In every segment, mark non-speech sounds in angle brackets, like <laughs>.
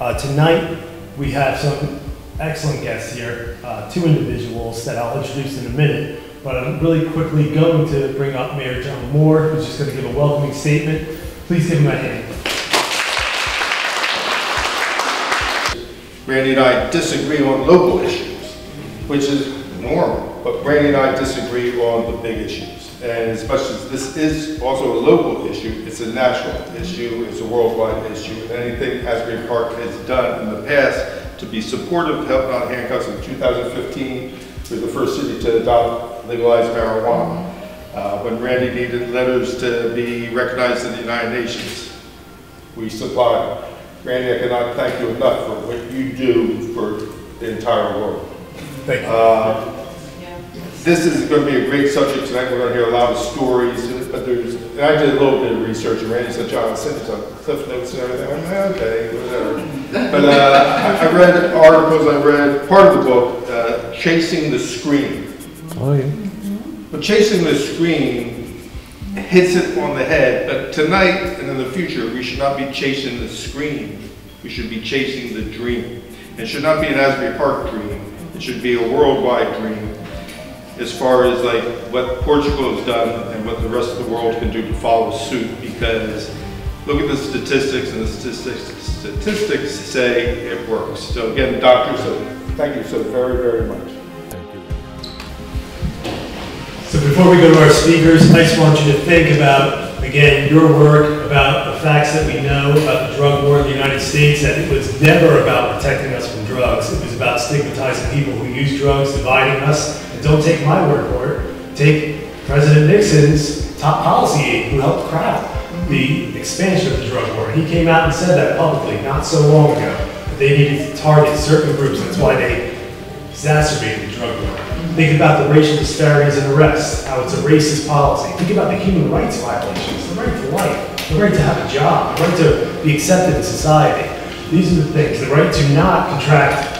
Uh, Tonight, we have some excellent guests here, uh, two individuals that I'll introduce in a minute, but I'm really quickly going to bring up Mayor John Moore, who's just going to give a welcoming statement. Please give him a hand. Randy and I disagree on local issues, which is normal, but Randy and I disagree on the big issues. And as much as this is also a local issue, it's a national issue, it's a worldwide issue. And anything Asbury Park has done in the past to be supportive of help not handcuffs in 2015, we were the first city to adopt legalized marijuana. Uh, when Randy needed letters to be recognized in the United Nations, we supplied. Randy, I cannot thank you enough for what you do for the entire world. Thank you. Uh, This is going to be a great subject tonight. We're going to hear a lot of stories, but there's, and I did a little bit of research, and Randy said, John, I sent some cliff notes and everything. I'm like, okay, whatever. But uh, I I read articles, I read part of the book, uh, Chasing the Scream. Oh, yeah. But chasing the scream hits it on the head, but tonight and in the future, we should not be chasing the scream. We should be chasing the dream. It should not be an Asbury Park dream. It should be a worldwide dream as far as like what Portugal has done and what the rest of the world can do to follow suit because look at the statistics and the statistics, statistics say it works. So again, doctors, so thank you so very, very much. Thank you. So before we go to our speakers, I just want you to think about, again, your work, about the facts that we know about the drug war in the United States, that it was never about protecting us from drugs. It was about stigmatizing people who use drugs, dividing us. Don't take my word for it. Take President Nixon's top policy aide who helped craft the expansion of the drug war. He came out and said that publicly not so long ago. They needed to target certain groups. That's why they exacerbated the drug war. Think about the racial disparities in arrests, how it's a racist policy. Think about the human rights violations, the right to life, the right to have a job, the right to be accepted in society. These are the things, the right to not contract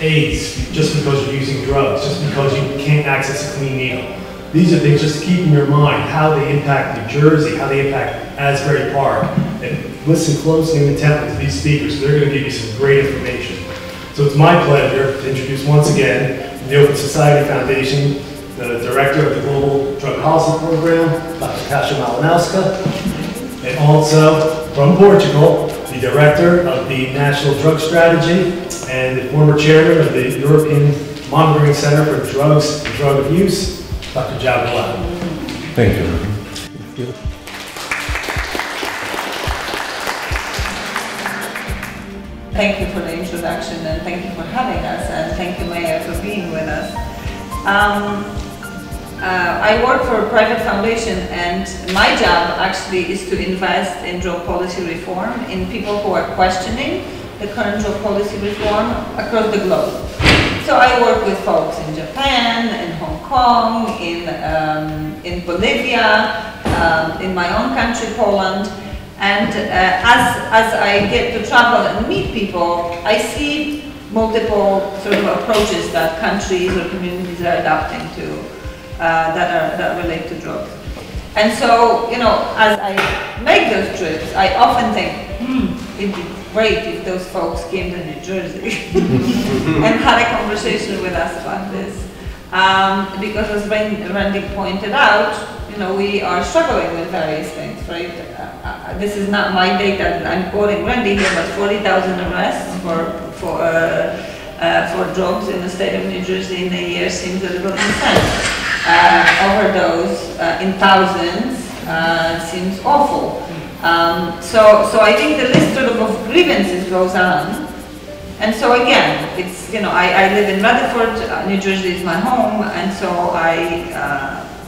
AIDS just because you're using drugs, just because you can't access a clean needle. These are things just to keep in your mind, how they impact New Jersey, how they impact Asbury Park. And listen closely and intently to these speakers, they're gonna give you some great information. So it's my pleasure to introduce once again the Open Society Foundation, the Director of the Global Drug Policy Program, Dr. Kasia Malinowska, and also from Portugal, the Director of the National Drug Strategy and the former Chairman of the European Monitoring Center for Drugs and Drug Abuse, Dr. Jabal Thank you. Thank you for the introduction and thank you for having us and thank you Mayor for being with us. Um, uh, I work for a private foundation and my job actually is to invest in drug policy reform in people who are questioning the current drug policy reform across the globe. So I work with folks in Japan, in Hong Kong, in, um, in Bolivia, um, in my own country, Poland, and uh, as, as I get to travel and meet people, I see multiple sort of approaches that countries or communities are adapting to, uh, that, are, that relate to drugs. And so, you know, as I make those trips, I often think, hmm, it'd be great if those folks came to New Jersey <laughs> and had a conversation with us about this. Um, because as Randy pointed out, you know, we are struggling with various things, right? Uh, this is not my data that I'm quoting Randy here, but 40,000 arrests for, for, uh, uh, for drugs in the state of New Jersey in a year seems a little insane. Uh, overdose uh, in thousands uh, seems awful. Um, so, so I think the list sort of, of grievances goes on. And so again, it's, you know, I, I live in Rutherford, New Jersey is my home, and so I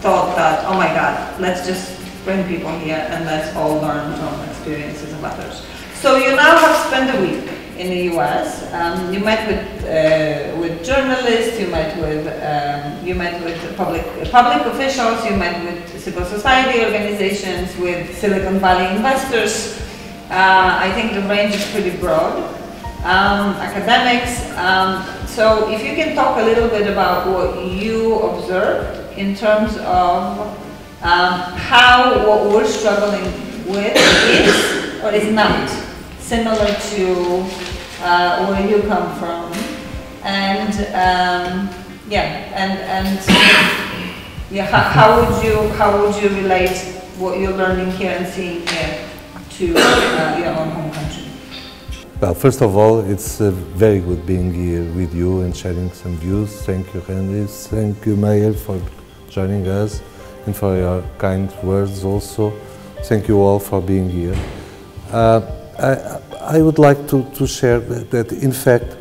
thought that, oh my God, let's just bring people here and let's all learn from experiences of others. So you now have spent a week in the U.S. Um, you met with uh, with journalists, you met with um, you met with public public officials, you met with civil society organizations, with Silicon Valley investors. Uh, I think the range is pretty broad. Um, academics. Um, so if you can talk a little bit about what you observed in terms of um, how what we're struggling with is or is not similar to uh, where you come from. And um, yeah, and and yeah, how, would you how would you relate what you're learning here and seeing here to uh, your own home country? Well, first of all, it's uh, very good being here with you and sharing some views. Thank you, Henry. Thank you, Mayor, for joining us and for your kind words also. Thank you all for being here. Uh, I, I would like to, to share that, that, in fact,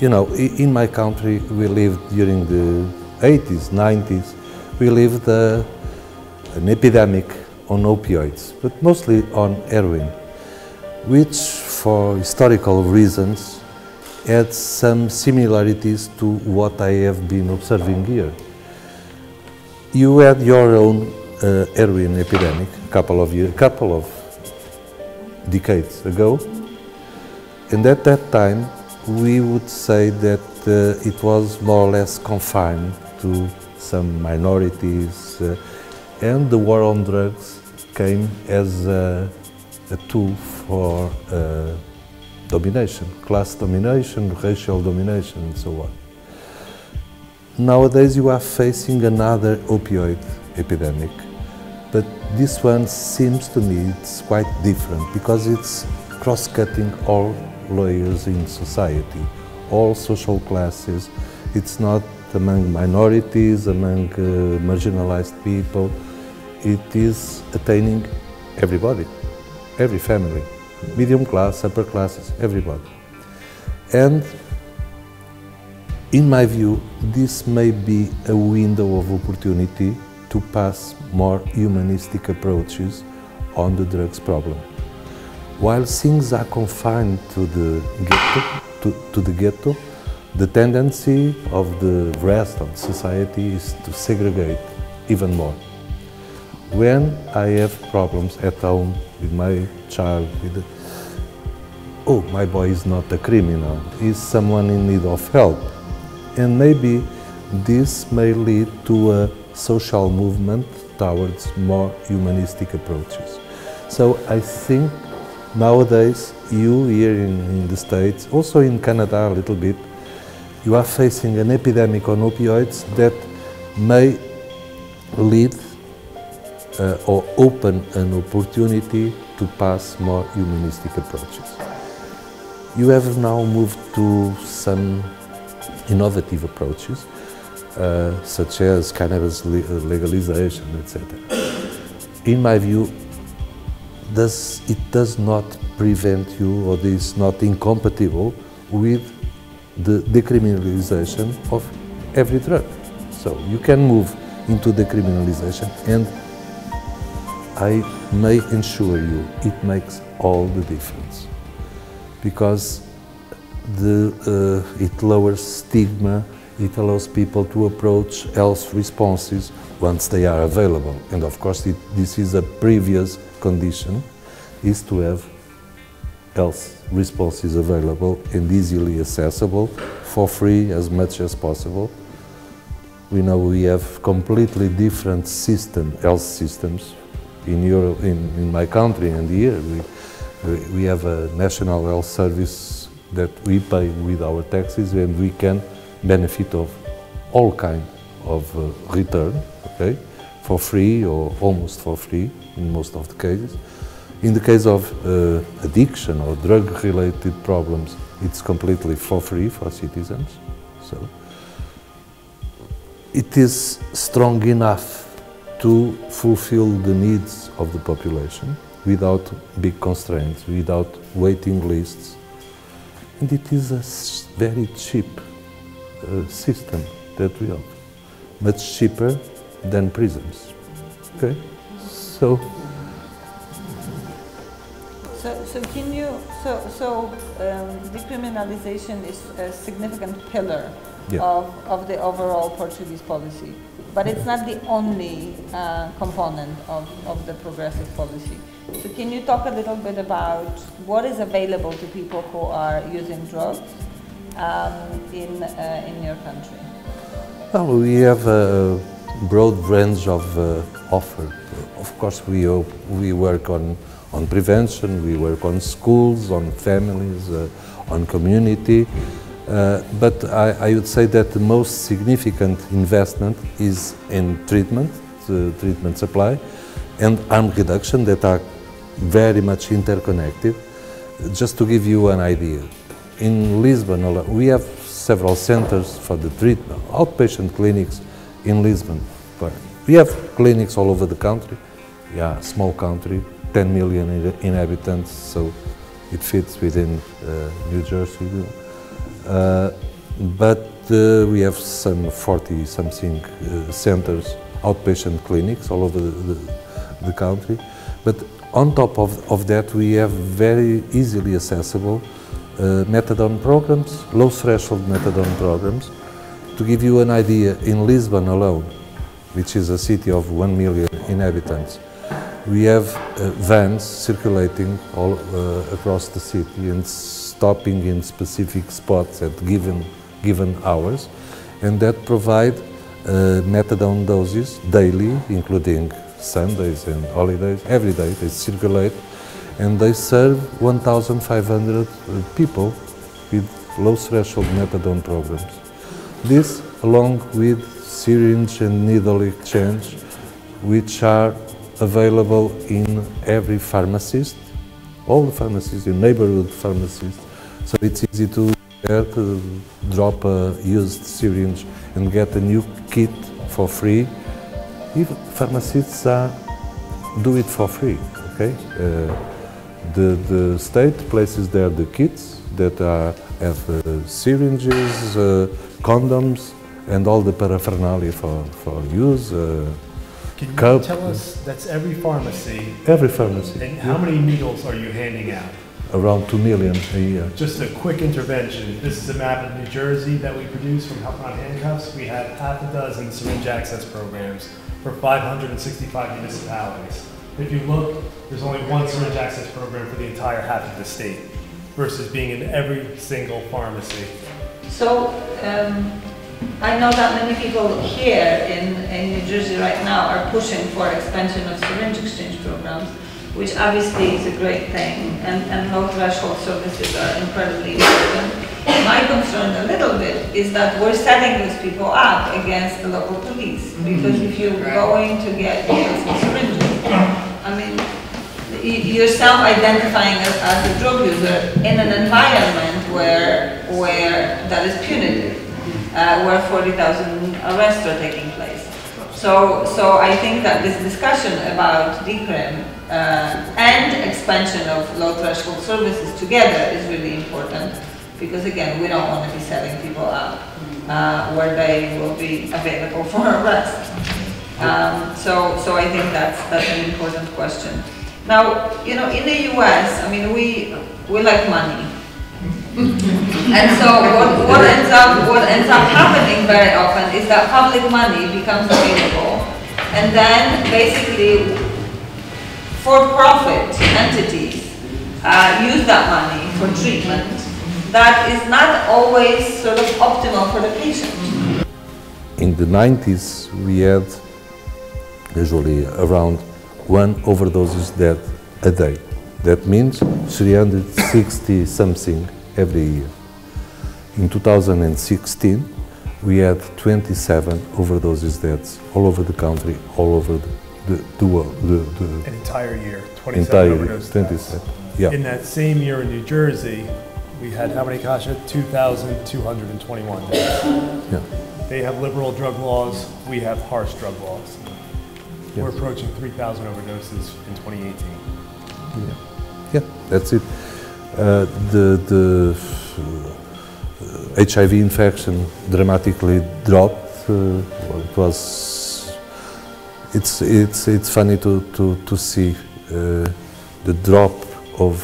you know, in my country, we lived during the 80s, 90s, we lived uh, an epidemic on opioids, but mostly on heroin which for historical reasons had some similarities to what I have been observing here. You had your own uh, heroin epidemic a couple of years, couple of decades ago, and at that time we would say that uh, it was more or less confined to some minorities, uh, and the war on drugs came as a, a tool for uh, domination, class domination, racial domination, and so on. Nowadays, you are facing another opioid epidemic, but this one seems to me it's quite different because it's cross-cutting all layers in society, all social classes. It's not among minorities, among uh, marginalized people. It is attaining everybody, every family medium class, upper classes, everybody. And in my view, this may be a window of opportunity to pass more humanistic approaches on the drugs problem. While things are confined to the ghetto, to, to the ghetto, the tendency of the rest of society is to segregate even more. When I have problems at home with my child, with the, oh, my boy is not a criminal, he's someone in need of help. And maybe this may lead to a social movement towards more humanistic approaches. So I think nowadays, you here in, in the States, also in Canada a little bit, you are facing an epidemic on opioids that may lead uh, or open an opportunity to pass more humanistic approaches. You have now moved to some innovative approaches, uh, such as cannabis legalization, etc. In my view, does, it does not prevent you or is not incompatible with the decriminalization of every drug. So you can move into decriminalization and I may assure you it makes all the difference because the, uh, it lowers stigma, it allows people to approach health responses once they are available. And of course, it, this is a previous condition, is to have health responses available and easily accessible for free as much as possible. We know we have completely different system, health systems in, Europe, in, in my country and here. We, we have a national health service that we pay with our taxes and we can benefit of all kind of uh, return, okay, for free or almost for free in most of the cases. In the case of uh, addiction or drug-related problems, it's completely for free for citizens. So it is strong enough to fulfill the needs of the population without big constraints, without waiting lists. And it is a very cheap system that we have, much cheaper than prisons. Okay? So. So, so can you, so, so um, decriminalization is a significant pillar yeah. of, of the overall Portuguese policy, but it's not the only uh, component of, of the progressive policy. So can you talk a little bit about what is available to people who are using drugs um, in, uh, in your country? Well, we have a broad range of uh, offer. Of course, we, we work on, on prevention, we work on schools, on families, uh, on community. Uh, but I, I, would say that the most significant investment is in treatment, treatment supply, and harm reduction that are very much interconnected. Just to give you an idea, in Lisbon, we have several centers for the treatment, outpatient clinics in Lisbon. We have clinics all over the country. Yeah, small country, 10 million inhabitants, so it fits within uh, New Jersey. Uh, but uh, we have some 40 something uh, centers, outpatient clinics all over the, the, the, country. But on top of, of that, we have very easily accessible methadone programs, low threshold methadone programs. To give you an idea, in Lisbon alone, which is a city of 1 million inhabitants, we have uh, vans circulating all uh, across the city and stopping in specific spots at given, given hours, and that provide uh, methadone doses daily, including Sundays and holidays, every day they circulate and they serve 1,500 people with low threshold methadone programs. This, along with syringe and needle exchange, which are available in every pharmacist, all the pharmacies, in neighborhood pharmacies. So it's easy to, to drop a used syringe and get a new kit for free. If pharmacists are, do it for free, okay? Uh, the, the state places there the kits that are, have uh, syringes, uh, condoms, and all the paraphernalia for, for use. Uh, Can you cup. tell us, that's every pharmacy? Every pharmacy. And how many needles are you handing out? Around 2 million a year. Just a quick intervention. This is a map of New Jersey that we produce from Help Not Handcuffs. We have half a dozen syringe access programs for 565 municipalities. If you look, there's only one syringe access program for the entire half of the state versus being in every single pharmacy. So, um, I know that many people here in, in New Jersey right now are pushing for expansion of syringe exchange programs, which obviously is a great thing, and, and low threshold services are incredibly important. My concern a little bit is that we're setting these people up against the local police, because if you're going to get needles and syringes, I mean, yourself identifying as, as a drug user in an environment where, where that is punitive, uh, where 40,000 arrests are taking place. So, so I think that this discussion about decrim uh, and expansion of low threshold services together is really important because again, we don't want to be setting people up uh, where they will be available for <laughs> arrest. Um, so, so I think that's, that's an important question. Now, you know, in the US, I mean, we, we like money. <laughs> and so what, what, ends up, what ends up happening very often is that public money becomes available and then basically for-profit entities uh, use that money for treatment that is not always sort of optimal for the patient. In the 90s, we had usually around one overdose death a day. That means 360 something every year. In 2016, we had 27 overdoses deaths all over the country, all over the, the, the world. The, the An entire year, 27 entire overdose 27. deaths. Yeah. In that same year in New Jersey, we had how many, Kasia? 2,221 deaths. Yeah. They have liberal drug laws, we have harsh drug laws. We're approaching 3,000 overdoses in 2018. Yeah, yeah that's it. Uh, the the uh, HIV infection dramatically dropped. Uh, well, it was. It's it's it's funny to to to see uh, the drop of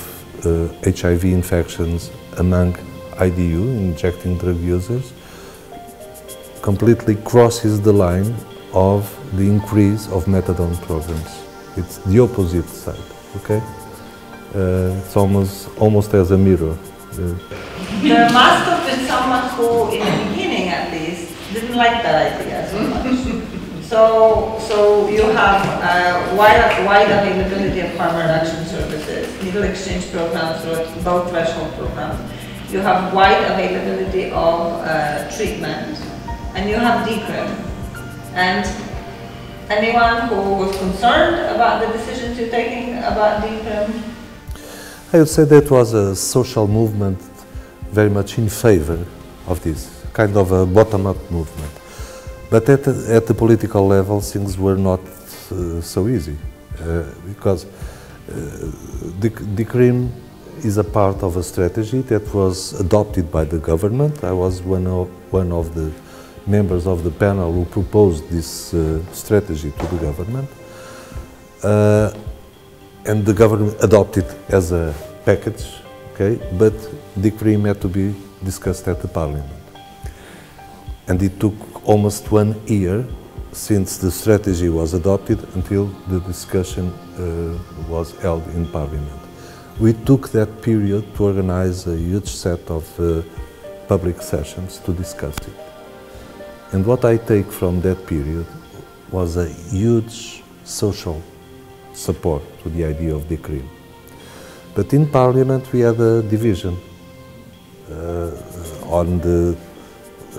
HIV uh, infections among IDU injecting drug users completely crosses the line of the increase of methadone programs. It's the opposite side, okay? Uh, it's almost, almost as a mirror. Uh, there must have been someone who, in the beginning at least, didn't like that idea so much. So, so you have uh, wide, wide availability of harm reduction services, needle exchange programs, low threshold programs. You have wide availability of uh, treatment, and you have decrim. And anyone who was concerned about the decisions you're taking about decrim? I would say that was a social movement very much in favor of this, kind of a bottom-up movement. But at the, at the political level, things were not uh, so easy uh, because uh, Decrim is a part of a strategy that was adopted by the government. I was one of, one of the members of the panel who proposed this uh, strategy to the government. Uh, and the government adopted as a package, okay, but Decrim had to be discussed at the parliament. And it took almost one year since the strategy was adopted until the discussion uh, was held in Parliament. We took that period to organize a huge set of uh, public sessions to discuss it. And what I take from that period was a huge social support to the idea of Decrim. But in Parliament we had a division uh, on the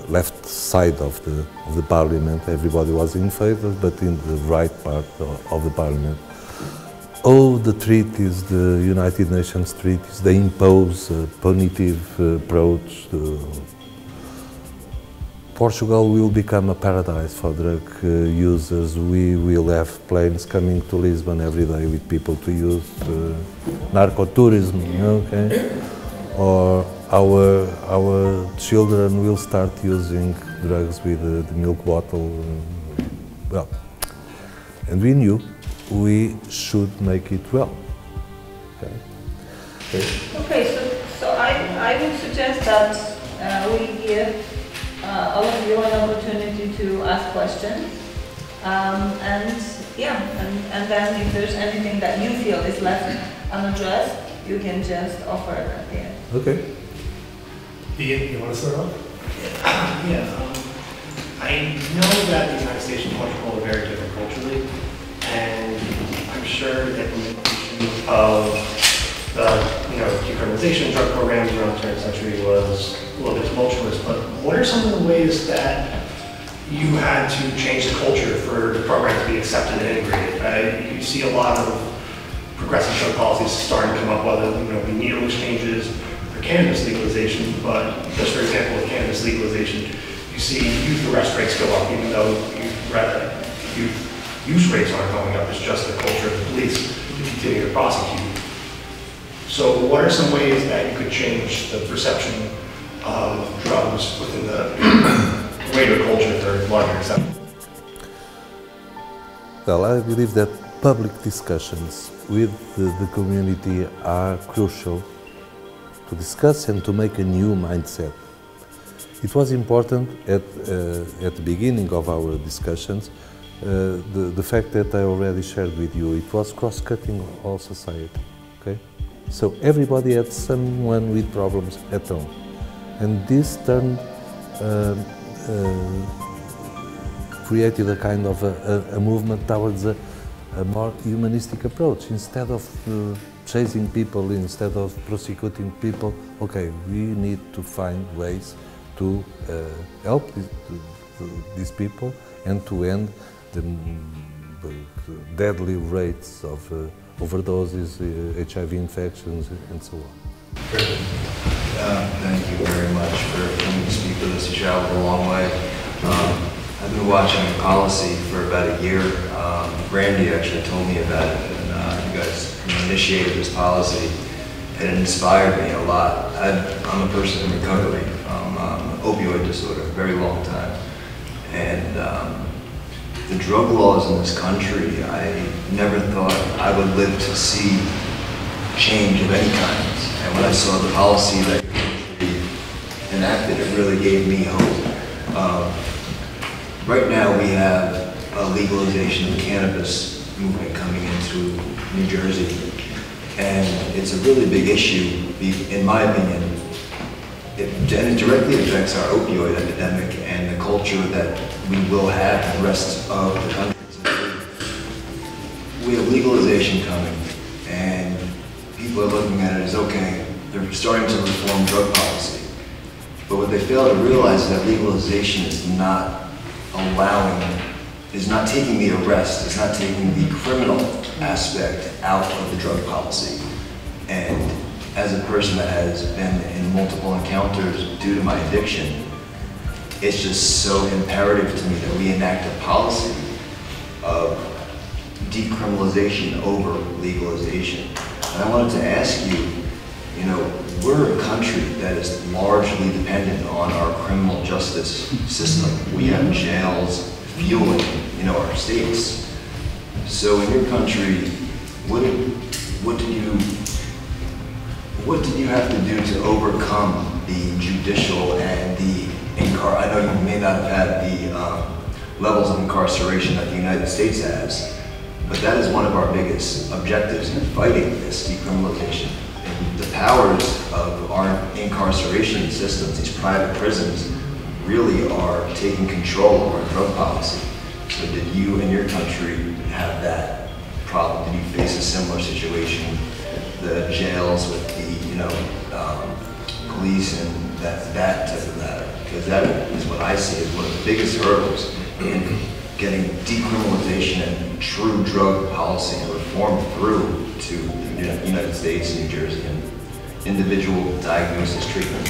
left side of the, of the parliament, everybody was in favor, but in the right part of, the parliament, all the treaties, the United Nations treaties, they impose a punitive approach. Portugal will become a paradise for drug uh, users. We will have planes coming to Lisbon every day with people to use uh, narcotourism, okay? Or our, our children will start using drugs with the, the milk bottle. Well, and we knew we should make it well. Okay, okay, okay so, so I, I would suggest that uh, we give uh, all of you an opportunity to ask questions. Um, and yeah, and, and then if there's anything that you feel is left unaddressed, you can just offer it at the end. Okay. Ian, you want to start off? <coughs> Yeah, um, I know that the United States and Portugal are very different culturally, and I'm sure that the implementation of the, you know, decriminalization drug programs around the turn of the century was a little bit tumultuous, but what are some of the ways that you had to change the culture for the program to be accepted and integrated? Uh, you see a lot of progressive drug policies starting to come up, whether, you know, be needle exchanges, or cannabis legalization, but just for example, with cannabis legalization, you see youth arrest rates go up, even though youth, youth use rates aren't going up. It's just the culture of the police continue to prosecute. So what are some ways that you could change the perception of drugs within the <coughs> greater culture for larger acceptance? Well, I believe that public discussions with the, the community are crucial to discuss and to make a new mindset. It was important at, uh, at the beginning of our discussions, uh, the, the fact that I already shared with you, it was cross-cutting all society? So everybody had someone with problems at home. And this turned, uh, uh created a kind of a, a, a movement towards a, a, more humanistic approach. Instead of uh, chasing people instead of prosecuting people, okay, we need to find ways to uh, help these, people and to end the, the deadly rates of uh, overdoses, uh, HIV infections, and so on. Uh, thank you very much for coming to speak with us. You traveled a long way. Um, I've been watching policy for about a year. Um, Randy actually told me about it, and uh, you guys initiated this policy, and it inspired me a lot. i am a person in recovery from um, opioid disorder, a very long time. And um, the drug laws in this country, I never thought I would live to see change of any kind. And when I saw the policy that enacted, it really gave me hope. Um, right now we have a legalization of cannabis movement coming into New Jersey. And it's a really big issue, in my opinion. It, and it directly affects our opioid epidemic and the culture that we will have the rest of the country. We have legalization coming, and people are looking at it as, okay, they're starting to reform drug policy. But what they fail to realize is that legalization is not allowing, is not taking the arrest, is not taking the criminal aspect out of the drug policy. And as a person that has been in multiple encounters due to my addiction, it's just so imperative to me that we enact a policy of decriminalization over legalization. And I wanted to ask you, you know, we're a country that is largely dependent on our criminal justice system. We have jails fueling, you know, our states. So in your country, what did, what did you, what did you have to do to overcome the judicial and the I know you may not have had the um, levels of incarceration that the United States has, but that is one of our biggest objectives in fighting this decriminalization. The powers of our incarceration systems, these private prisons, really are taking control of our drug policy. So did you and your country have that problem? Did you face a similar situation? The jails with the, you know, um, police and that, that type of? Because that is what I see as one of the biggest hurdles in getting decriminalization and true drug policy and reform through to the United States, New Jersey, and individual diagnosis treatment?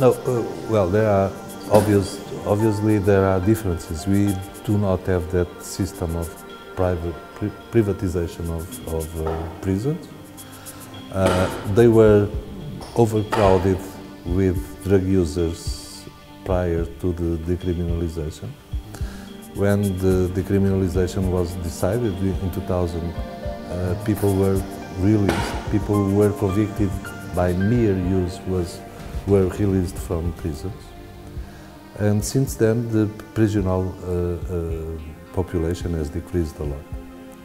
No, uh, well, there are obvious, obviously there are differences. We do not have that system of private pri privatization of, of uh, prisons. Uh, they were overcrowded with drug users prior to the decriminalization when the decriminalization was decided in 2000, uh, people were released. People who were convicted by mere use was, were released from prisons. And since then, the prisional uh, uh, population has decreased a lot.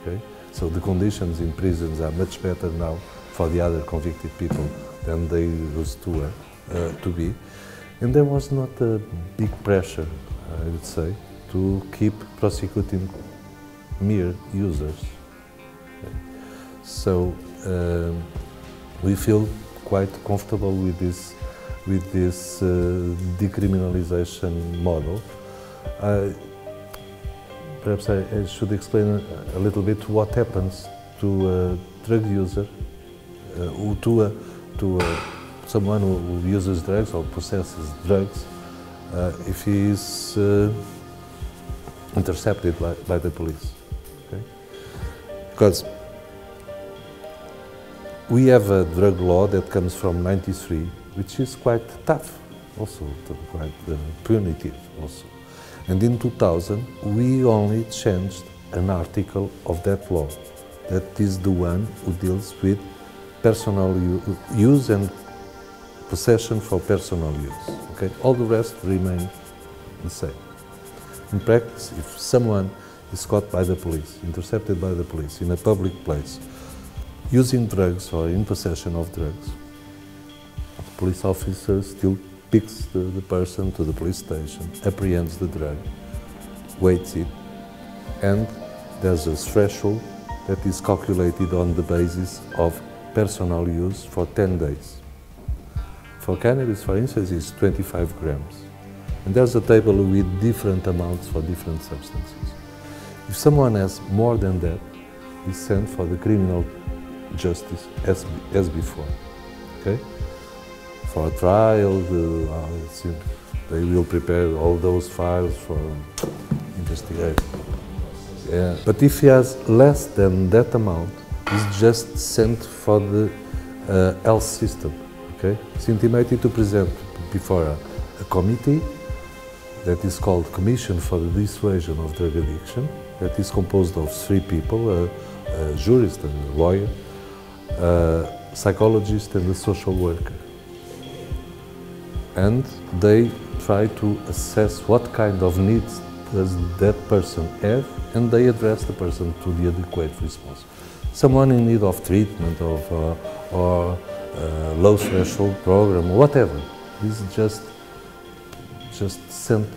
Okay? So the conditions in prisons are much better now for the other convicted people than they used to, uh, to be. And there was not a big pressure, I would say, to keep prosecuting mere users. So um, we feel quite comfortable with this, with this uh, decriminalization model. Uh, perhaps I, I, should explain a little bit what happens to a drug user, uh, to, a, to a, someone who uses drugs or possesses drugs, uh, if he is uh, intercepted by, by the police. Okay? Because we have a drug law that comes from 93, which is quite tough also, quite uh, punitive also. And in 2000, we only changed an article of that law. That is the one who deals with personal use and possession for personal use. Okay? All the rest remain the same. In practice, if someone is caught by the police, intercepted by the police in a public place, using drugs or in possession of drugs, the police officer still picks the, the person to the police station, apprehends the drug, weights it, and there's a threshold that is calculated on the basis of personal use for 10 days. For cannabis, for instance, is 25 grams. And there's a table with different amounts for different substances. If someone has more than that, he's sent for the criminal justice as, as before. Okay? For a trial, the, uh, they will prepare all those files for investigation. Yeah. But if he has less than that amount, he's just sent for the uh, health system. Okay? It's intimated to present before a, a committee that is called Commission for the Dissuasion of Drug Addiction, that is composed of three people, a, a jurist and a lawyer, a psychologist and a social worker. And they try to assess what kind of needs does that person have and they address the person to the adequate response. Someone in need of treatment of, uh, or uh, low threshold program, or whatever. This is just just sent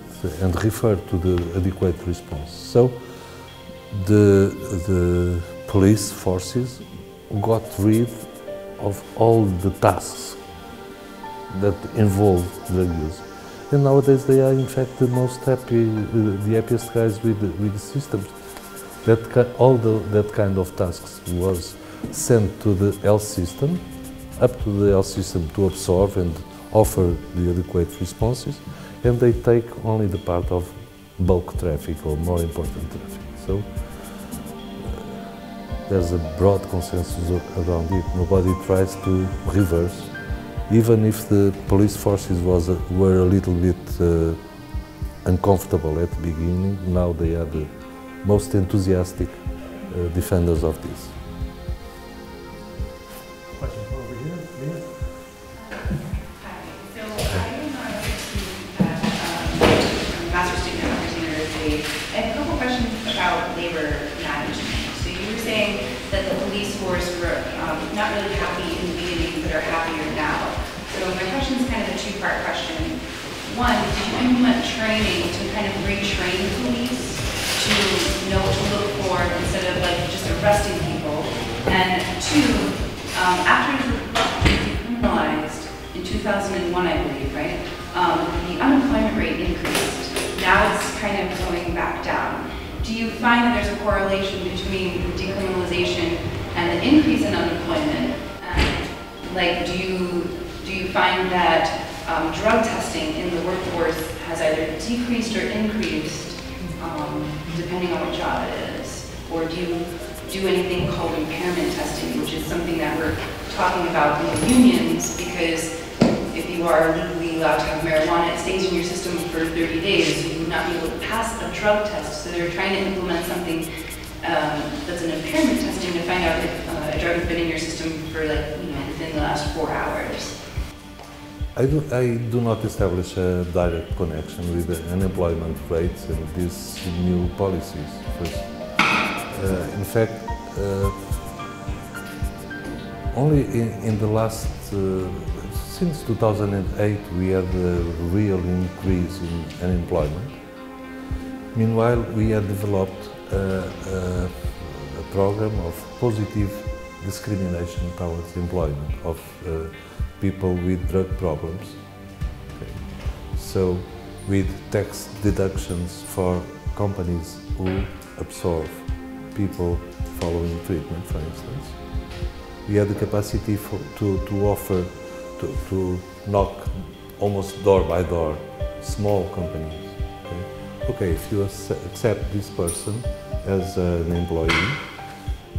and referred to the adequate response. So the, the police forces got rid of all the tasks that involve drug use. And nowadays they are in fact the most happy, uh, the happiest guys with the, with the systems. That all the, that kind of tasks was sent to the health system, up to the health system to absorb and offer the adequate responses, and they take only the part of bulk traffic or more important traffic. So uh, there's a broad consensus around it. Nobody tries to reverse even if the police forces was, were a little bit uh, uncomfortable at the beginning, now they are the most enthusiastic uh, defenders of this. Management. So you were saying that the police force were um, not really happy in the beginning, but are happier now. So my question is kind of a two-part question. One, did you implement training to kind of retrain the police to know what to look for instead of like just arresting people? And two, um, after you decriminalized in 2001, I believe, right? Um, the unemployment rate increased. Now it's kind of going back down. Do you find that there's a correlation between decriminalization and the increase in unemployment? And, like, do you do you find that um, drug testing in the workforce has either decreased or increased um, depending on what job it is? Or do you do anything called impairment testing, which is something that we're talking about in the unions because if you are allowed to have marijuana, it stays in your system for 30 days. You would not be able to pass a drug test. So they're trying to implement something um, that's an impairment testing to find out if uh, a drug has been in your system for like, you know, within the last four hours. I do, I do not establish a direct connection with the unemployment rates and these new policies. Uh, in fact, uh, only in, in, the last, uh, since 2008, we had a real increase in unemployment. Meanwhile, we had developed a, a, a program of positive discrimination towards employment of uh, people with drug problems. Okay. So with tax deductions for companies who absorb people following treatment, for instance. We had the capacity for, to, to offer, to, to knock almost door by door small companies. Okay, okay if you accept this person as an employee,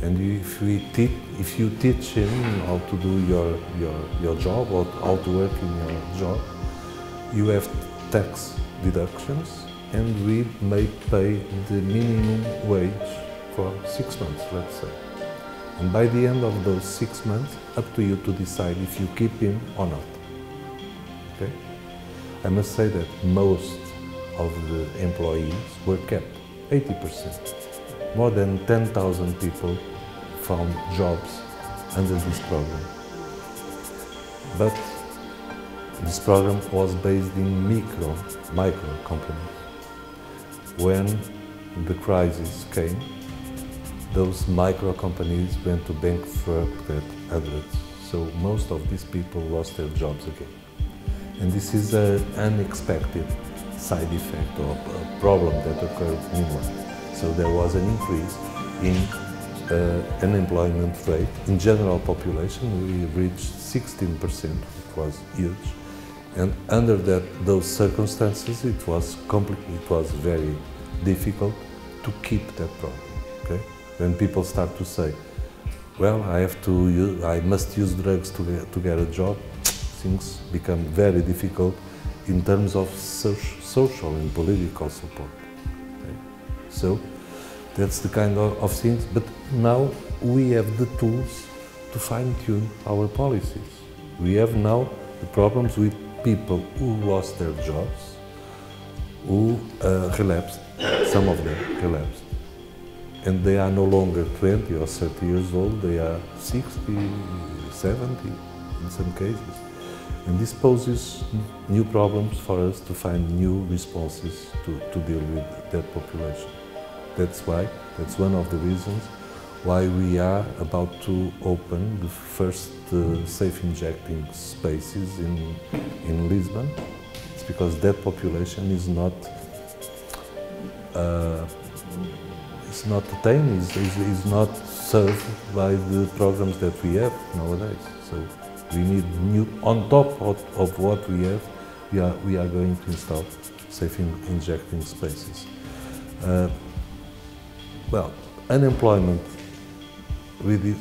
and if, we teach, if you teach him how to do your, your, your job or how to work in your job, you have tax deductions and we may pay the minimum wage for six months, let's say. And by the end of those six months, up to you to decide if you keep him or not. Okay? I must say that most of the employees were kept, 80%. More than 10,000 people found jobs under this program. But this program was based in micro, micro companies. When the crisis came, those micro companies went to bankrupt at hundreds. So most of these people lost their jobs again. And this is an unexpected side effect or a problem that occurred in meanwhile. So there was an increase in uh, unemployment rate in general population we reached 16% it was huge and under that those circumstances it was it was very difficult to keep that problem when people start to say well i have to use, i must use drugs to get, to get a job things become very difficult in terms of social and political support okay? so that's the kind of, of things. But now we have the tools to fine tune our policies. We have now the problems with people who lost their jobs, who uh, relapsed, some of them relapsed. And they are no longer 20 or 30 years old, they are 60, 70 in some cases. And this poses new problems for us to find new responses to, to deal with that population. That's why, that's one of the reasons why we are about to open the first uh, safe injecting spaces in, in Lisbon. It's because that population is not uh, is not attained, is, is, is not served by the programs that we have nowadays. So we need new, on top of, of what we have, we are, we are going to install safe in, injecting spaces. Uh, well, unemployment with it,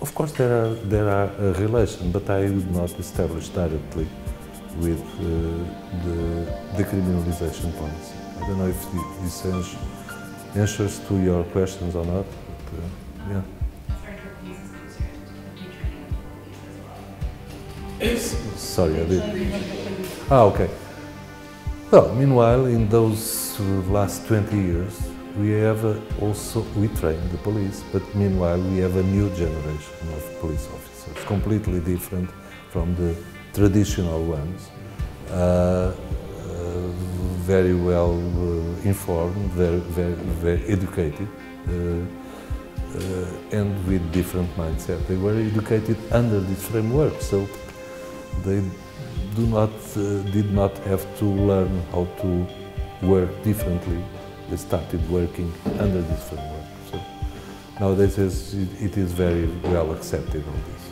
of course there are, there are a relation, but I would not establish directly with uh, the decriminalization policy. I don't know if this ans- answers to your questions or not, but uh, yeah. As far as your police is concerned, retraining of the police as well. Sorry, I did. Ah, okay. Well, meanwhile, in those uh, last 20 years, we have uh, also, we train the police, but meanwhile we have a new generation of police officers, completely different from the traditional ones. Uh, uh, very well uh, informed, very, very, very educated, uh, uh, and with different mindset. They were educated under this framework, so they do not, uh, did not have to learn how to work differently. They started working under this framework. So nowadays it is very well accepted on this.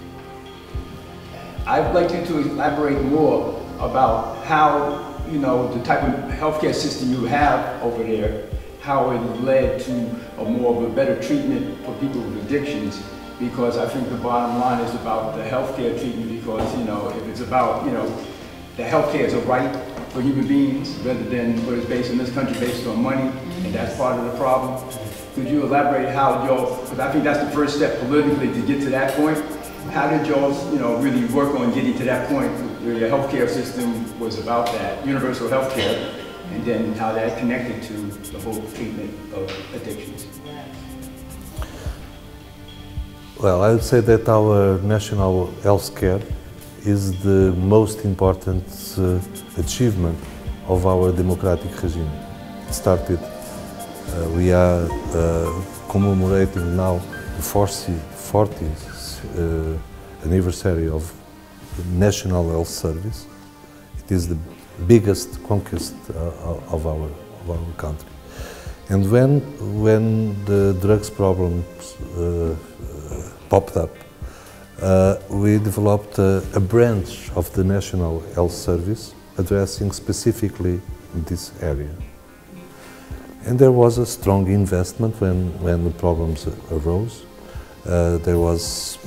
I'd like you to elaborate more about how, you know, the type of healthcare system you have over there, how it led to a more of a better treatment for people with addictions. Because I think the bottom line is about the healthcare treatment because, you know, if it's about, you know, the healthcare is a right for human beings rather than what is based in this country based on money, and that's part of the problem. Could you elaborate how y'all, because I think that's the first step politically to get to that point. How did y'all, you know, really work on getting to that point your healthcare system was about that, universal healthcare, and then how that connected to the whole treatment of addictions? Well, I would say that our national healthcare is the most important uh, achievement of our democratic regime. It started, uh, we are uh, commemorating now the 40, 40th uh, anniversary of National Health Service. It is the biggest conquest uh, of, our, of our country. And when, when the drugs problems uh, popped up, uh, we developed a, a branch of the National Health Service addressing specifically this area. And there was a strong investment when, when the problems arose. Uh, there was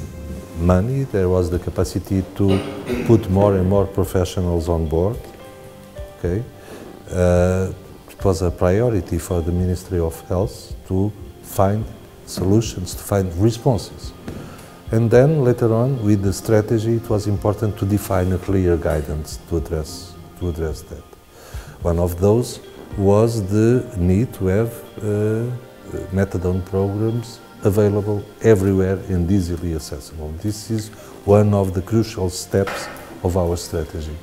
money, there was the capacity to put more and more professionals on board. Okay? Uh, it was a priority for the Ministry of Health to find solutions, to find responses. And then later on, with the strategy, it was important to define a clear guidance to address, to address that. One of those was the need to have uh, methadone programs available everywhere and easily accessible. This is one of the crucial steps of our strategy.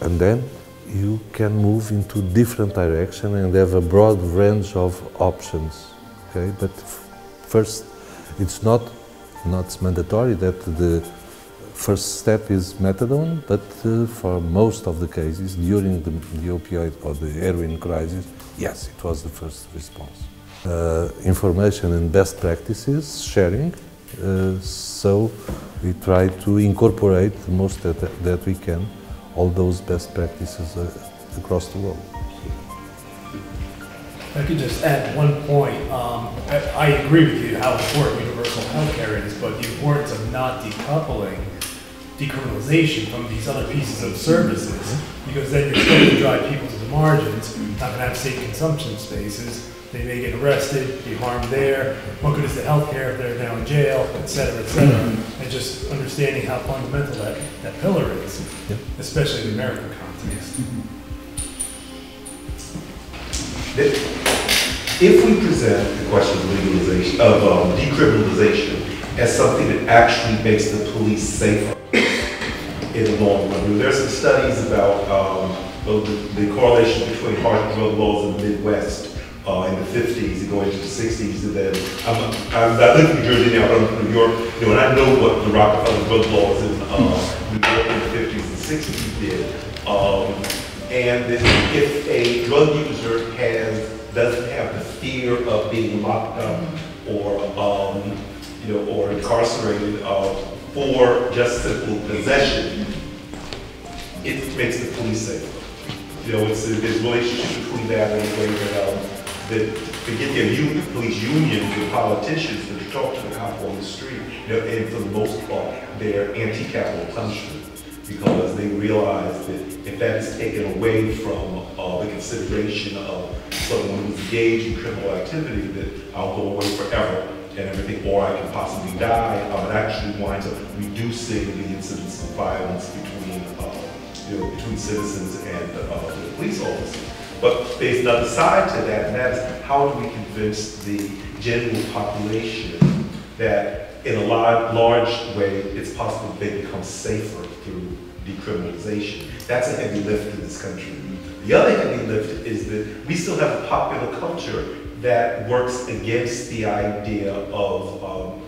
And then you can move into different direction and have a broad range of options. Okay, but first, it's not not mandatory that the first step is methadone, but uh, for most of the cases during the, the opioid or the heroin crisis, yes, it was the first response. Uh, information and best practices sharing. Uh, so we try to incorporate the most that, that we can all those best practices uh, across the world. I could just add one point. Um, I, I agree with you how important universal health care is, but the importance of not decoupling decriminalization from these other pieces of services, because then you're going to drive people to the margins, not going to have safe consumption spaces. They may get arrested, be harmed there. What good is the health care if they're now in jail, et cetera, et cetera? And just understanding how fundamental that, that pillar is, Yep. especially in the American context. If we present the question of legalization, of um, decriminalization as something that actually makes the police safer, in the long run. There's some studies about um, the, the correlation between harsh drug laws in the Midwest uh, in the 50s and going into the 60s, and then I'm, I'm, I live in New Jersey now, but I'm from New York, you know, and I know what the Rockefeller drug laws in uh, New York in the 50s and 60s did. Um, and if a drug user has doesn't have the fear of being locked up or um, you know or incarcerated uh, for just simple possession, it makes the police safer. You know, it's a relationship between that and the way that um, that to get their union, police unions and politicians to talk to the cop on the street, and for the most part, they're anti-capital punishment because they realize that if that is taken away from uh, the consideration of someone who's engaged in criminal activity, that I'll go away forever and everything, or I can possibly die, um, it actually winds up reducing the incidence of violence between, uh, you know, between citizens and uh, the police officers. But there's another side to that, and that is how do we convince the general population that in a large, large way, it's possible they become safer through decriminalization. That's a heavy lift in this country. The other heavy lift is that we still have a popular culture that works against the idea of um,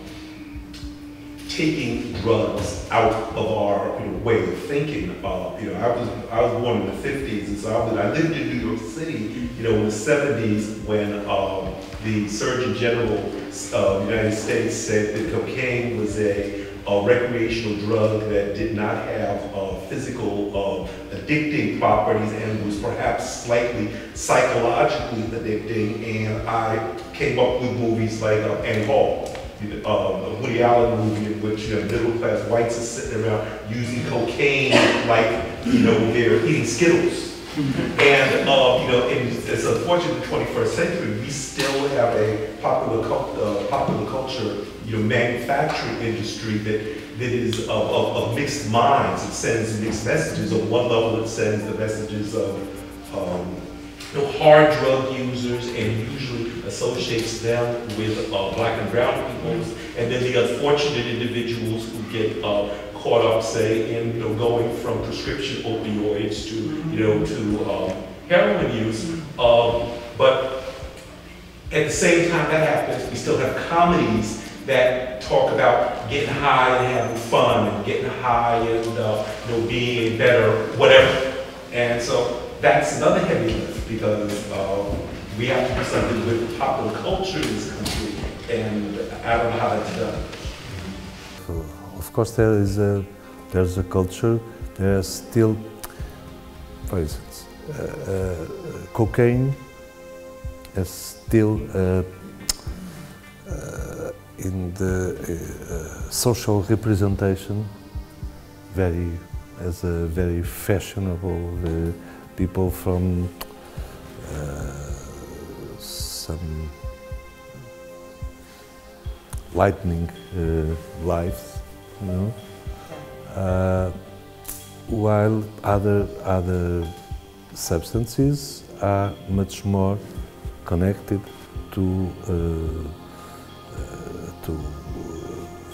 taking drugs out of our you know, way of thinking. Uh, you know, I was I was born in the 50s, and so I, was, I lived in New York City. You know, in the 70s when um, the Surgeon General of the United States said that cocaine was a, a recreational drug that did not have uh, physical uh, addicting properties and was perhaps slightly psychologically addicting. And I came up with movies like uh, Annie Hall a Woody Allen movie in which you know, middle class whites are sitting around using cocaine like you know they're eating Skittles. and uh, you know, and it's unfortunate in the 21st century we still have a popular uh, popular culture, you know, manufacturing industry that that is of, of, of, mixed minds. It sends mixed messages. On one level, it sends the messages of um, know, hard drug users and usually associates them with uh, black and brown peoples, and then the unfortunate individuals who get uh, caught up, say, in you know, going from prescription opioids to you know to um, heroin use. Um, but at the same time that happens, we still have comedies that talk about getting high and having fun and getting high and uh, you know being better, whatever. And so that's another heavy lift because. Uh, we have to do something with popular culture in this country, and I don't how that's done. Of course, there is a there's a culture. There's still, for instance, uh, uh, cocaine is still uh, uh in the uh, social representation very as a very fashionable people from some lightning uh, lives, you know. Uh, while other other substances are much more connected to uh, uh to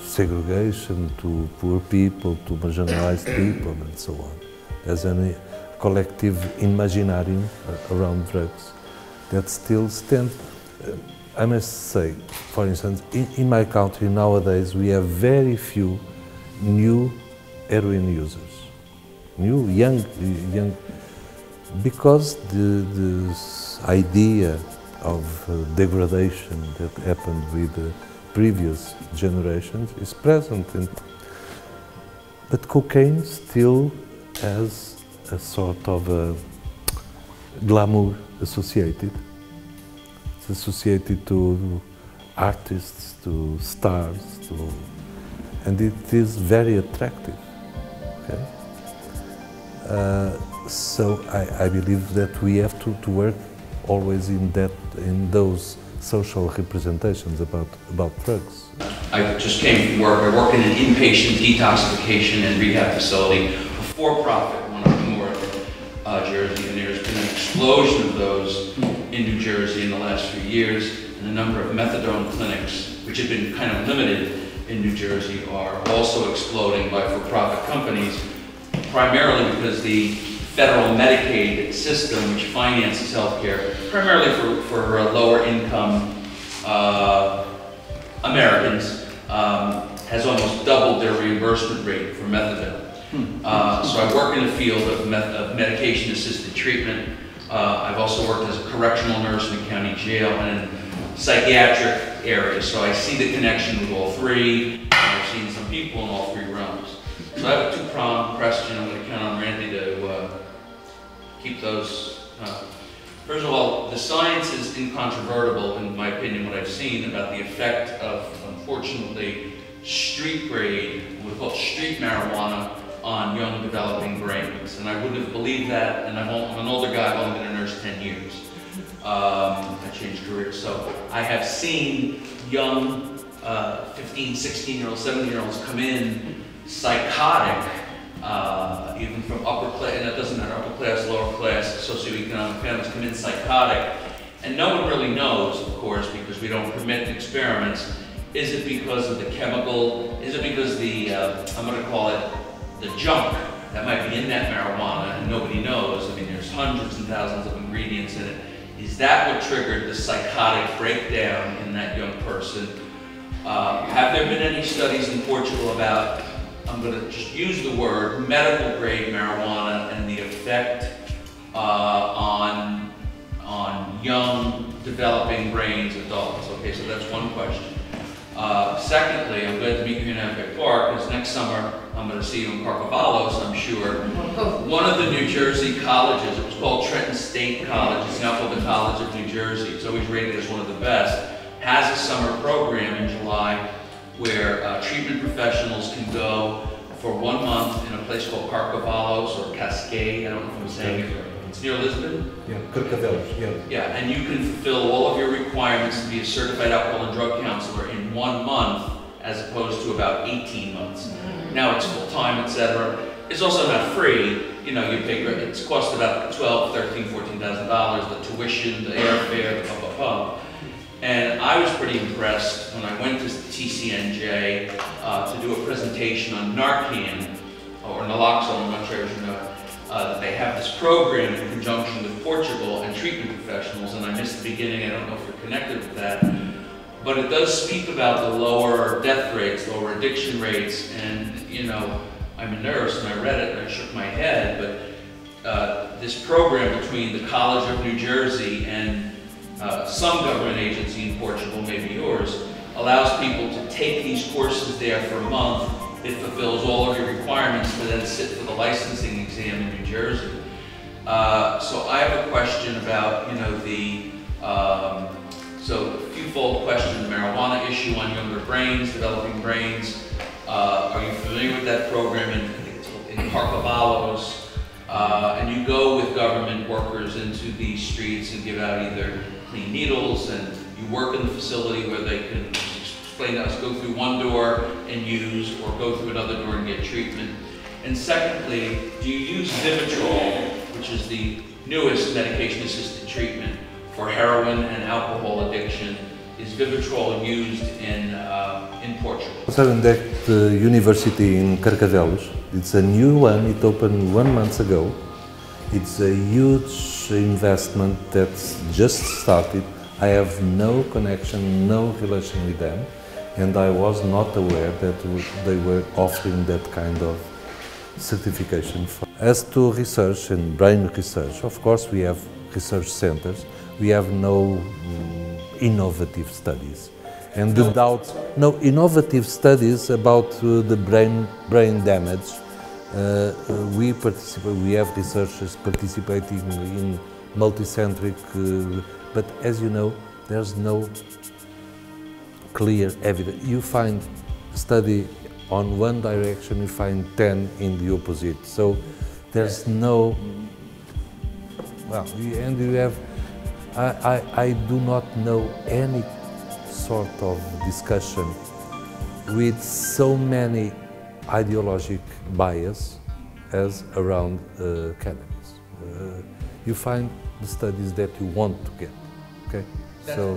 segregation, to poor people, to marginalized people, and so on. There's a collective imaginarium around drugs that still stand. I must say, for instance, in, in, my country nowadays we have very few new heroin users, new young young, because the this idea of uh, degradation that happened with the previous generations is present, but cocaine still has a sort of a glamour associated. It's associated to artists, to stars, to, and it is very attractive. Okay? Uh, so I, I, believe that we have to, to work always in that in those social representations about about drugs. I just came from work. I work in an inpatient detoxification and rehab facility, a for-profit uh, Jersey, and there's been an explosion of those in New Jersey in the last few years, and the number of methadone clinics, which have been kind of limited in New Jersey, are also exploding by for-profit companies primarily because the federal Medicaid system, which finances healthcare, primarily for, for uh, lower income uh, Americans, um, has almost doubled their reimbursement rate for methadone. Uh, so I work in the field of, meth- of medication-assisted treatment. Uh, I've also worked as a correctional nurse in the county jail and in psychiatric areas, so I see the connection with all three. I've seen some people in all three realms. So I have a two-pronged question. I'm going to count on Randy to uh, keep those. Uh, first of all, the science is incontrovertible, in my opinion, what I've seen about the effect of, unfortunately, street grade, we call street marijuana, on young developing brains. And I wouldn't have believed that, and I'm, an older guy, I've only been a nurse 10 years. Um, I changed careers, so I have seen young uh, 15, 16 year olds, 17 year olds come in psychotic, uh, even from upper class, and that doesn't matter, upper class, lower class, socioeconomic families come in psychotic. And no one really knows, of course, because we don't permit experiments. Is it because of the chemical? Is it because the, uh, I'm going to call it the junk that might be in that marijuana and nobody knows? I mean, there's hundreds and thousands of ingredients in it. Is that what triggered the psychotic breakdown in that young person? Uh, have there been any studies in Portugal about, I'm going to just use the word, medical grade marijuana and the effect uh, on, on young developing brains, adults? Okay, so that's one question. Uh, secondly, I'm glad to meet you in Epic Park, because next summer I'm going to see you in Carcavelos, I'm sure. One of the New Jersey colleges, it was called Trenton State College, it's now called the College of New Jersey, it's always rated as one of the best, has a summer program in July where uh, treatment professionals can go for one month in a place called Carcavelos or Cascade, I don't know if I'm saying it right. It's near Lisbon? Yeah, Carcavelos, yeah. Yeah, and you can fulfill all of your requirements to be a certified alcohol and drug counselor in one month as opposed to about 18 months. Now it's full-time, etc. It's also not free, you know, you pay, it's cost about 12, 13, 14,000 dollars, the tuition, the airfare, the blah, blah, blah. And I was pretty impressed when I went to TCNJ uh, to do a presentation on Narcan, or naloxone, I'm not sure if you know, that they have this program in conjunction with Portugal and treatment professionals, and I missed the beginning, I don't know if you're connected with that. But it does speak about the lower death rates, lower addiction rates, and, you know, I'm a nurse, and I read it, and I shook my head, but uh, this program between the College of New Jersey and uh, some government agency in Portugal, maybe yours, allows people to take these courses there for a month. It fulfills all of your requirements to then sit for the licensing exam in New Jersey. Uh, so I have a question about, you know, the, um, so a few-fold question, the marijuana issue on younger brains, developing brains. Uh, are you familiar with that program in, in Carcavelos? Uh, and you go with government workers into these streets and give out either clean needles, and you work in the facility where they can explain to us, go through one door and use, or go through another door and get treatment. And secondly, do you use Vivitrol, which is the newest medication-assisted treatment for heroin and alcohol addiction? Is Vivitrol used in, uh, in Portugal? Southern uh, University in Carcavelos. It's a new one. It opened one month ago. It's a huge investment that's just started. I have no connection, no relation with them, and I was not aware that they were offering that kind of certification. As to research and brain research, of course, we have research centers. We have no mm, innovative studies. And the doubt, no innovative studies about uh, the brain, brain damage. Uh, uh, we participate, we have researchers participating in multicentric, uh, but as you know, there's no clear evidence. You find study on one direction, you find 10 in the opposite. So there's no, well, and you have, I, I, I do not know any sort of discussion with so many ideologic bias as around uh, cannabis. Uh, you find the studies that you want to get, okay? So-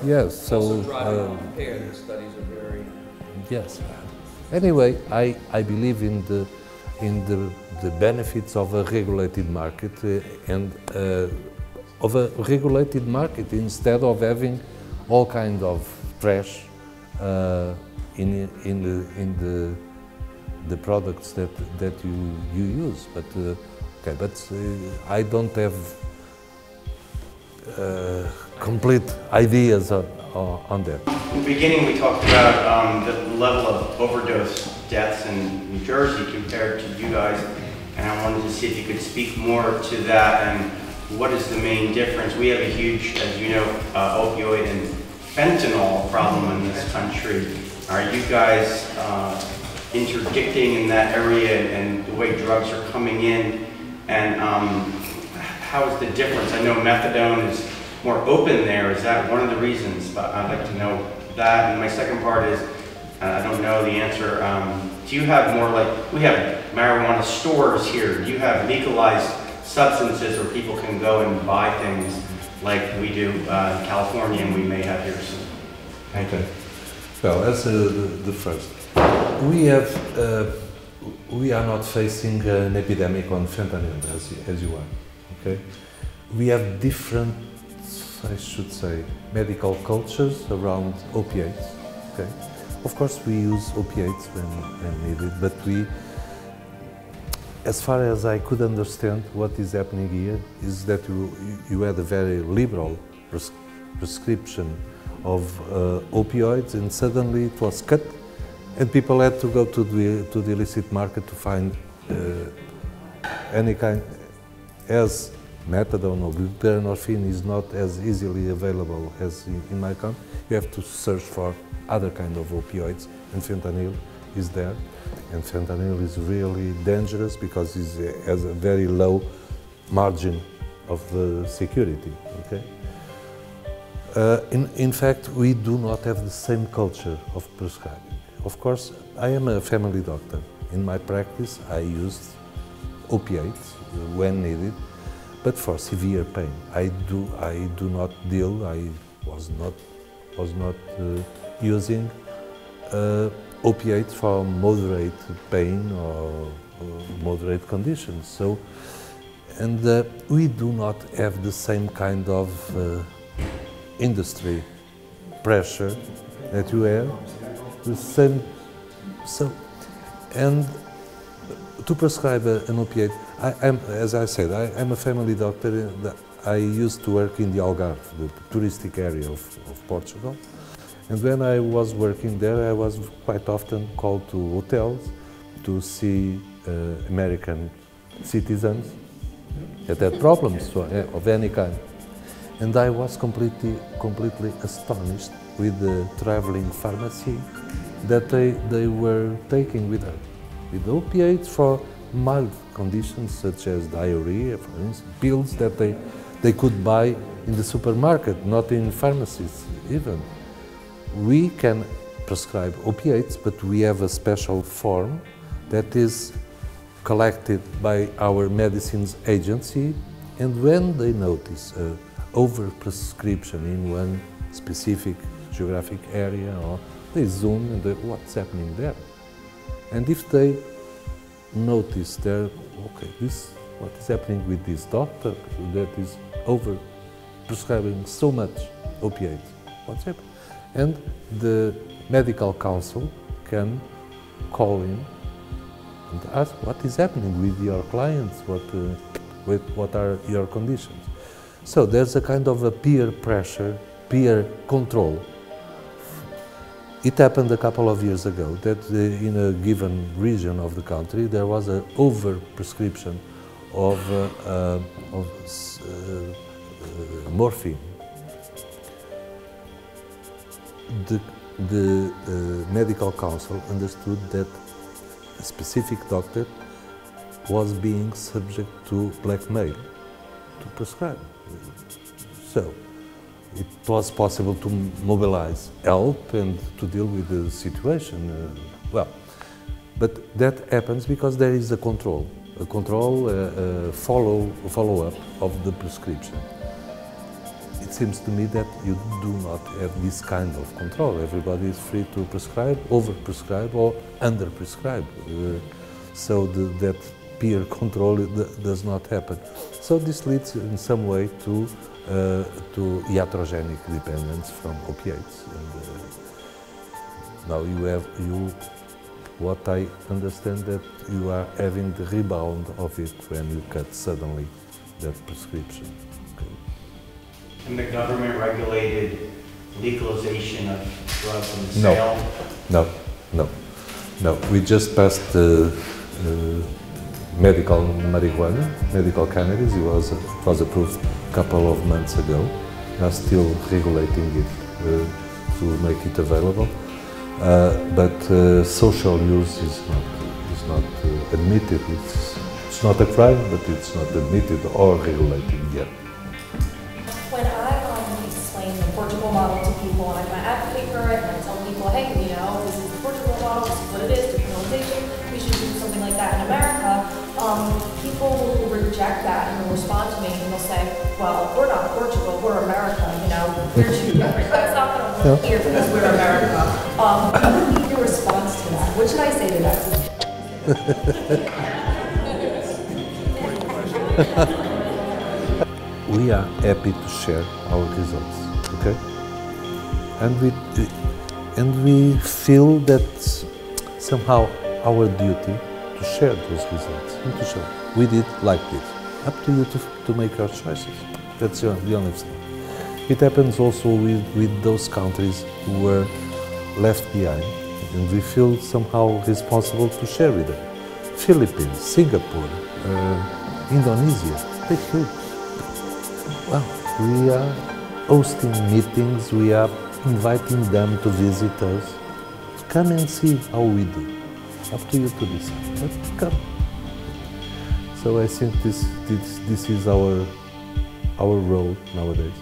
experience as well. Yes, so, uh, compare, the studies are very Yes. Anyway, I, I believe in the in the, the benefits of a regulated market uh, and uh, of a regulated market instead of having all kind of trash uh, in, in, the, in the, the products that, that you, you use. But, uh, okay, but uh, I don't have uh, complete ideas on, on that. In the beginning, we talked about um, the level of overdose deaths in New Jersey compared to you guys, and I wanted to see if you could speak more to that and what is the main difference? We have a huge, as you know, uh, opioid and fentanyl problem in this country. Are you guys uh, interdicting in that area and, and, the way drugs are coming in? And um, how is the difference? I know methadone is more open there. Is that one of the reasons? But I'd like to know that. And my second part is, uh, I don't know the answer. Um, do you have more like, we have marijuana stores here. Do you have legalized substances where people can go and buy things like we do uh, in California and we may have here soon? Okay. Well, as uh, the, the, first, we have, uh, we are not facing an epidemic on fentanyl as, as you are, okay? We have different, I should say, medical cultures around opiates, okay? Of course, we use opiates when, when needed, but we as far as I could understand what is happening here is that you, you had a very liberal pres prescription of uh, opioids and suddenly it was cut and people had to go to the, to the illicit market to find uh, any kind, as methadone or buprenorphine is not as easily available as in, in my country, you have to search for other kind of opioids and fentanyl is there. And fentanyl is really dangerous because it has a very low margin of the security. Okay? Uh, in, in fact, we do not have the same culture of prescribing. Of course, I am a family doctor. In my practice, I used opiates when needed, but for severe pain. I do, I do not deal, I was not, was not uh, using uh, opiates for moderate pain or, moderate conditions. So, and uh, we do not have the same kind of uh, industry pressure that you have. The same, so, and to prescribe an opiate, I am, as I said, I am a family doctor. I used to work in the Algarve, the touristic area of, of Portugal. And when I was working there, I was quite often called to hotels to see uh, American citizens that had problems uh, of any kind. And I was completely, completely astonished with the traveling pharmacy that they, they were taking with, them, with opiates for mild conditions such as diarrhea, for instance, pills that they, they could buy in the supermarket, not in pharmacies even we can prescribe opiates, but we have a special form that is collected by our medicines agency. And when they notice overprescription in one specific geographic area, or they zoom and they, what's happening there? And if they notice there, okay, this what is happening with this doctor that is over prescribing so much opiates, what's happening? and the medical council can call in and ask what is happening with your clients, what, uh, with, what are your conditions. So there's a kind of a peer pressure, peer control. It happened a couple of years ago that uh, in a given region of the country there was an over-prescription of, uh, uh of uh, uh, morphine the, the uh, medical council understood that a specific doctor was being subject to blackmail to prescribe. So it was possible to mobilize help and to deal with the situation. Uh, well, but that happens because there is a control, a control, uh, uh, follow, follow up of the prescription it seems to me that you do not have this kind of control. Everybody is free to prescribe, over-prescribe or under-prescribe. Uh, so the, that peer control does not happen. So this leads in some way to, uh, to iatrogenic dependence from opiates. And, uh, now you have, you, what I understand that you are having the rebound of it when you cut suddenly that prescription. Okay. And the government regulated legalization of drugs and the No. sale? No, no, no. We just passed the uh, medical marijuana, medical cannabis. It was, it was approved a couple of months ago. We are still regulating it uh, to make it available. Uh, but uh, social use is not, is not uh, admitted. It's, it's not a crime, but it's not admitted or regulated yet. Well, we're not Portugal, we're America, you know, we're too different. That's not going to work here because we're America. Um, what would be your response to that? What should I say to that? <laughs> we are happy to share our results, okay? And we, and we feel that somehow our duty to share those results and to show we did like this. Up to you to, to make your choices. That's the only thing. It happens also with, with those countries who were left behind, and we feel somehow responsible to share with them. Philippines, Singapore, uh, Indonesia, they feel well, we are hosting meetings, we are inviting them to visit us. Come and see how we do. Up to you to decide, but come. So I think this, this, this is our, our role nowadays.